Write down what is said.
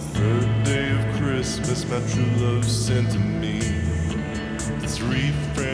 third day of Christmas, my true love sent to me three friends.